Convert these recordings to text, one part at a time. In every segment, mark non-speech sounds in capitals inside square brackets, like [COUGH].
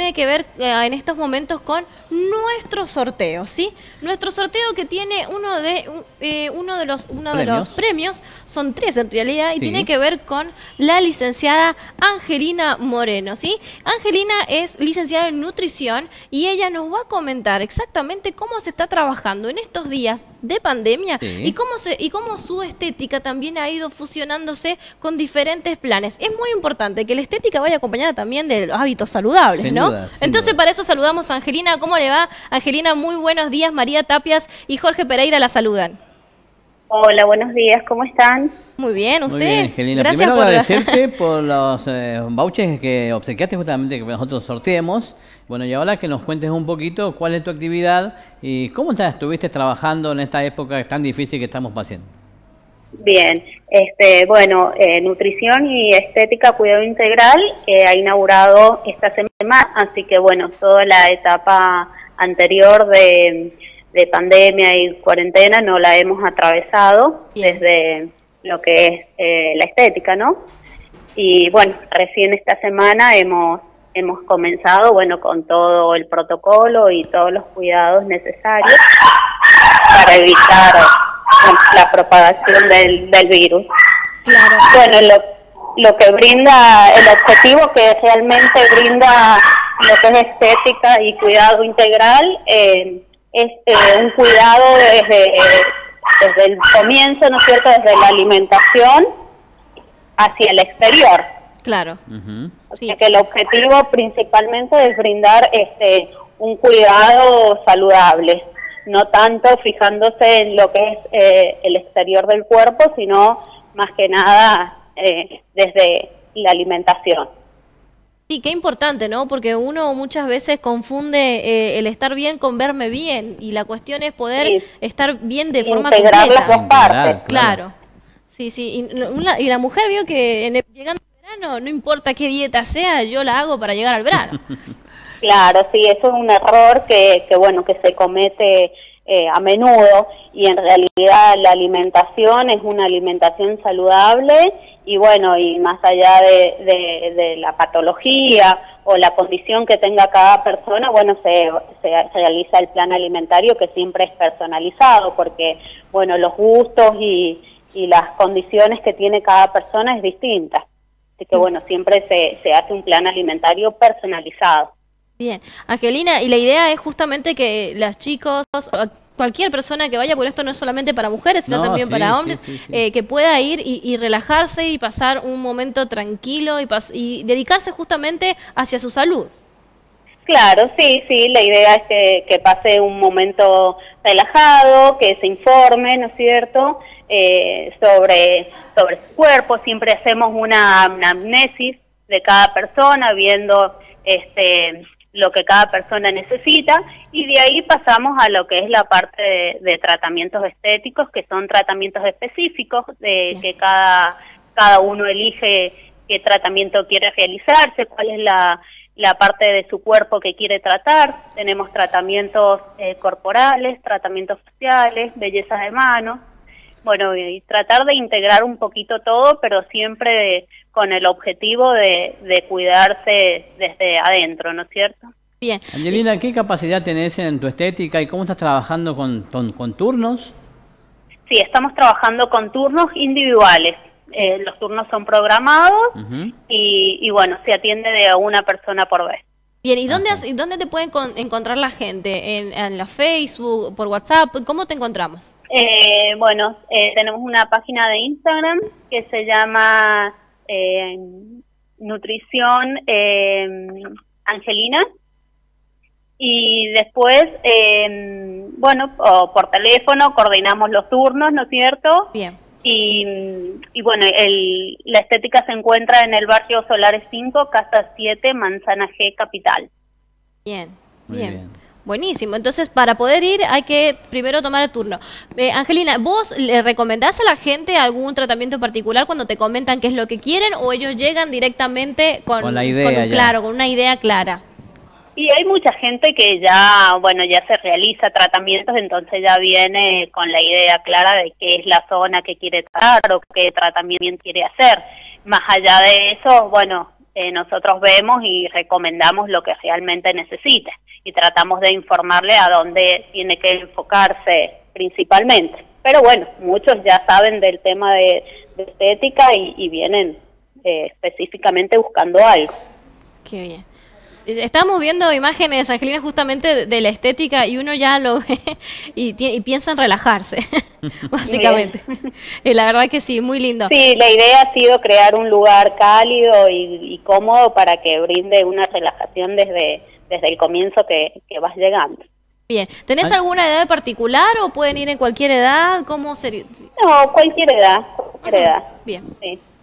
tiene que ver eh, en estos momentos con nuestro sorteo, ¿sí? Nuestro sorteo que tiene uno de eh, uno de los uno de los premios, son tres en realidad y tiene que ver con la licenciada Angelina Moreno, ¿sí? Angelina es licenciada en nutrición y ella nos va a comentar exactamente cómo se está trabajando en estos días de pandemia y cómo se y cómo su estética también ha ido fusionándose con diferentes planes. Es muy importante que la estética vaya acompañada también de los hábitos saludables, ¿no? Entonces para eso saludamos a Angelina. ¿Cómo le va? Angelina, muy buenos días. María Tapias y Jorge Pereira la saludan. Hola, buenos días. ¿Cómo están? Muy bien, ¿usted? Muy bien, Angelina. Gracias Primero por... agradecerte [LAUGHS] por los eh, vouchers que obsequiaste justamente que nosotros sorteemos. Bueno, y ahora que nos cuentes un poquito cuál es tu actividad y cómo estuviste trabajando en esta época tan difícil que estamos pasando. Bien, este, bueno, eh, nutrición y estética, cuidado integral, eh, ha inaugurado esta semana, así que bueno, toda la etapa anterior de, pandemia y cuarentena no la hemos atravesado desde lo que es eh, la estética, ¿no? Y bueno, recién esta semana hemos hemos comenzado, bueno, con todo el protocolo y todos los cuidados necesarios para evitar la propagación del, del virus. Claro. Bueno, lo, lo que brinda, el objetivo que realmente brinda lo que es estética y cuidado integral eh, es eh, un cuidado desde, desde el comienzo, ¿no es cierto?, desde la alimentación hacia el exterior. Claro. Así que el objetivo principalmente es brindar este un cuidado saludable no tanto fijándose en lo que es eh, el exterior del cuerpo, sino más que nada eh, desde la alimentación. Sí, qué importante, ¿no? Porque uno muchas veces confunde eh, el estar bien con verme bien y la cuestión es poder estar bien de forma Integrar completa. las dos partes. Claro. Sí, sí. Y, la mujer vio que llegando al verano, no importa qué dieta sea, yo la hago para llegar al verano. [LAUGHS] Claro, sí, eso es un error que, que bueno, que se comete eh, a menudo y en realidad la alimentación es una alimentación saludable y bueno, y más allá de, de, la patología o la condición que tenga cada persona, bueno, se, se, realiza el plan alimentario que siempre es personalizado porque, bueno, los gustos y, y las condiciones que tiene cada persona es distinta. Así que, bueno, siempre se, se hace un plan alimentario personalizado. Bien, Angelina, y la idea es justamente que los chicos, cualquier persona que vaya, por esto no es solamente para mujeres, sino también para hombres, eh, que pueda ir y, relajarse y pasar un momento tranquilo y, y dedicarse justamente hacia su salud. Claro, sí, sí, la idea es que, pase un momento relajado, que se informe, ¿no es cierto?, eh, sobre, sobre su cuerpo. Siempre hacemos una amnesis de cada persona, viendo este lo que cada persona necesita y de ahí pasamos a lo que es la parte de, tratamientos estéticos que son tratamientos específicos de que cada cada uno elige qué tratamiento quiere realizarse cuál es la, la parte de su cuerpo que quiere tratar. Tenemos tratamientos eh, corporales tratamientos faciales belleza de manos bueno, y tratar de integrar un poquito todo, pero siempre con el objetivo de, de, cuidarse desde adentro, ¿no es cierto? Bien. Angelina, ¿qué capacidad tenés en tu estética y cómo estás trabajando con, con, turnos? Sí, estamos trabajando con turnos individuales. Eh, los turnos son programados y, y, bueno, se atiende de una persona por vez. Bien, ¿y dónde, dónde te pueden encontrar la gente? ¿En, ¿En, la Facebook, por WhatsApp? ¿Cómo te encontramos? Eh, bueno, eh, tenemos una página de Instagram que se llama eh, Nutrición eh, Angelina. Y después, bueno, por teléfono coordinamos los turnos, ¿no es cierto? Bien y, y bueno, el, la estética se encuentra en el barrio Solares 5, Casa 7, Manzana G, Capital. Bien, bien. Buenísimo. Entonces, para poder ir hay que primero tomar el turno. Eh, Angelina, ¿vos le recomendás a la gente algún tratamiento particular cuando te comentan qué es lo que quieren o ellos llegan directamente con, la idea claro, con una idea clara? Y hay mucha gente que ya, bueno, ya se realiza tratamientos, entonces ya viene con la idea clara de qué es la zona que quiere tratar o qué tratamiento quiere hacer. Más allá de eso, bueno, eh, nosotros vemos y recomendamos lo que realmente necesite y tratamos de informarle a dónde tiene que enfocarse principalmente. Pero bueno, muchos ya saben del tema de, estética y, vienen eh, específicamente buscando algo. Qué bien. Estamos viendo imágenes, Angelina, justamente de la estética y uno ya lo ve [LAUGHS] y, piensa en relajarse, [LAUGHS] básicamente. Y [LAUGHS] la verdad que sí, muy lindo. Sí, la idea ha sido crear un lugar cálido y, cómodo para que brinde una relajación desde, desde el comienzo que, vas llegando. Bien, ¿tenés alguna edad particular o pueden ir en cualquier edad? ¿Cómo sería? No, cualquier edad, cualquier edad. Bien.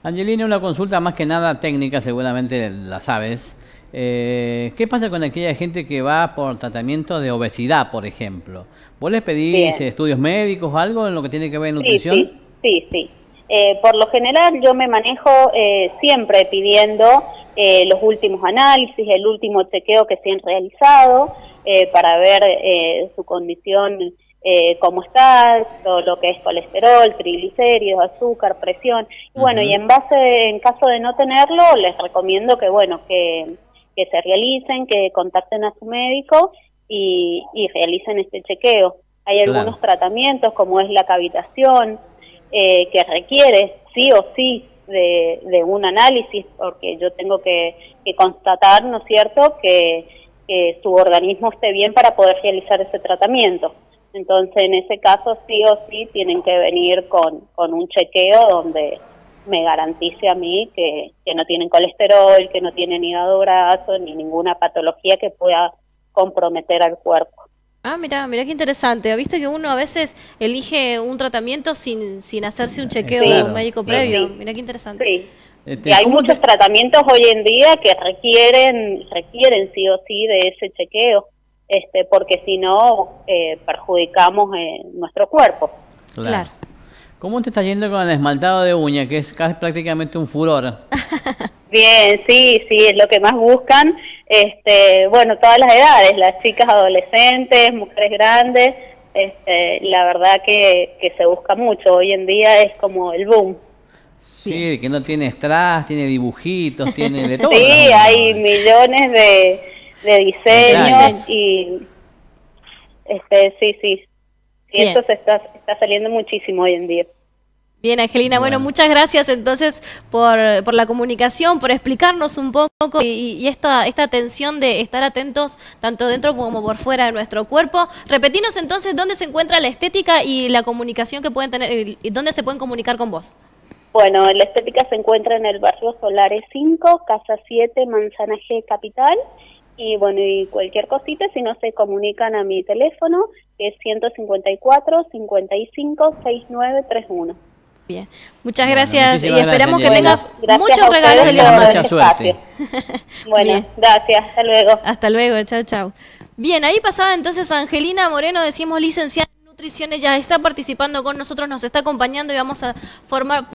Angelina, una consulta más que nada técnica, seguramente la sabes. Eh, ¿Qué pasa con aquella gente que va por tratamiento de obesidad, por ejemplo? ¿Vos les pedís estudios médicos o algo en lo que tiene que ver con nutrición? Sí, sí, sí. Eh, por lo general yo me manejo eh, siempre pidiendo eh, los últimos análisis, el último chequeo que se han realizado para ver su condición, cómo está, todo lo que es colesterol, triglicéridos, azúcar, presión. Y bueno, y en base, en caso de no tenerlo, les recomiendo que, bueno, que que se realicen, que contacten a su médico y, realicen este chequeo. Hay algunos tratamientos como es la cavitación eh, que requiere sí o sí de, un análisis porque yo tengo que, constatar, ¿no es cierto?, que, su organismo esté bien para poder realizar ese tratamiento. Entonces, en ese caso, sí o sí tienen que venir con, con un chequeo donde me garantice a mí que, no tienen colesterol, que no tienen hígado graso, ni ninguna patología que pueda comprometer al cuerpo. Ah, mira, mira qué interesante. ¿Viste que uno a veces elige un tratamiento sin, sin hacerse un chequeo médico previo? Mira qué interesante. Sí. Este, hay muchos tratamientos hoy en día que requieren requieren sí o sí de ese chequeo, este, porque si no eh, perjudicamos eh, nuestro cuerpo. claro. ¿Cómo te está yendo con el esmaltado de uña, que es casi prácticamente un furor? [LAUGHS] Bien, sí, sí, es lo que más buscan. Este, bueno, todas las edades, las chicas adolescentes, mujeres grandes, este, la verdad que, que se busca mucho. Hoy en día es como el boom. Sí, que no tiene strass, tiene dibujitos, tiene de [LAUGHS] todo. sí, hay millones de, de diseños y este, sí, sí, y eso se está, está saliendo muchísimo hoy en día. Bien, Angelina. Bueno, muchas gracias entonces por, por, la comunicación, por explicarnos un poco y, esta, esta atención de estar atentos tanto dentro como por fuera de nuestro cuerpo. Repetinos entonces dónde se encuentra la estética y la comunicación que pueden tener y dónde se pueden comunicar con vos. Bueno, la estética se encuentra en el barrio Solares 5, Casa 7, Manzana G, Capital. Y bueno, y cualquier cosita, si no se comunican a mi teléfono, que es 154 55 6931. Bien, muchas gracias y esperamos que tengas muchos regalos de la Mucha suerte. [LAUGHS] bueno, gracias, hasta luego. Hasta luego, chao, chao. Bien, ahí pasaba entonces Angelina Moreno, decimos licenciada en nutrición, ella está participando con nosotros, nos está acompañando y vamos a formar